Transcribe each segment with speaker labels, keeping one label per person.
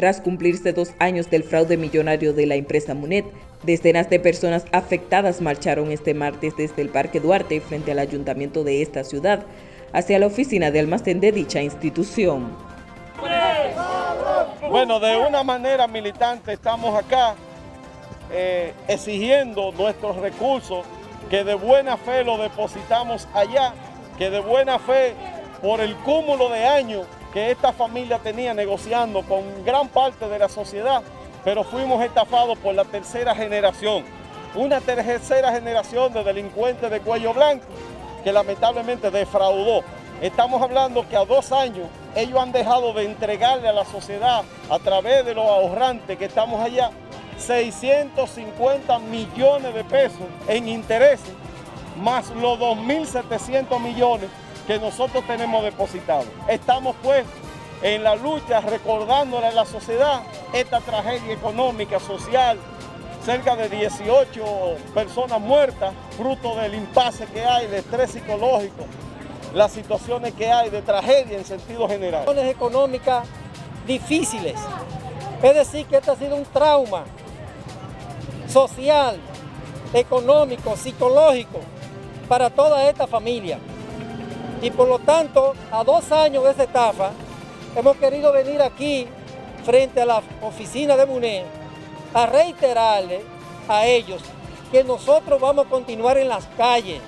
Speaker 1: Tras cumplirse dos años del fraude millonario de la empresa Munet, decenas de personas afectadas marcharon este martes desde el Parque Duarte frente al ayuntamiento de esta ciudad hacia la oficina de almacén de dicha institución.
Speaker 2: Bueno, de una manera militante estamos acá eh, exigiendo nuestros recursos que de buena fe lo depositamos allá, que de buena fe por el cúmulo de años que esta familia tenía negociando con gran parte de la sociedad, pero fuimos estafados por la tercera generación, una tercera generación de delincuentes de cuello blanco que lamentablemente defraudó. Estamos hablando que a dos años ellos han dejado de entregarle a la sociedad a través de los ahorrantes que estamos allá 650 millones de pesos en intereses, más los 2.700 millones que nosotros tenemos depositados. Estamos pues en la lucha recordándole a la sociedad esta tragedia económica, social, cerca de 18 personas muertas, fruto del impasse que hay, de estrés psicológico, las situaciones que hay de tragedia en sentido general.
Speaker 3: Situaciones económicas difíciles, es decir, que este ha sido un trauma social, económico, psicológico para toda esta familia. Y por lo tanto, a dos años de esa estafa, hemos querido venir aquí frente a la oficina de MUNE a reiterarle a ellos que nosotros vamos a continuar en las calles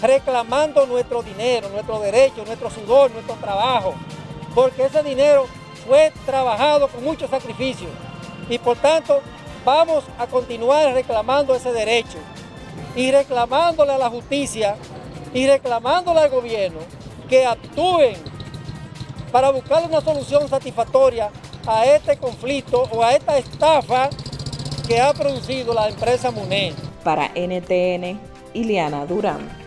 Speaker 3: reclamando nuestro dinero, nuestro derecho, nuestro sudor, nuestro trabajo, porque ese dinero fue trabajado con mucho sacrificio. Y por tanto vamos a continuar reclamando ese derecho y reclamándole a la justicia y reclamándole al gobierno que actúen para buscar una solución satisfactoria a este conflicto o a esta estafa que ha producido la empresa MUNE.
Speaker 1: Para NTN, Ileana Durán.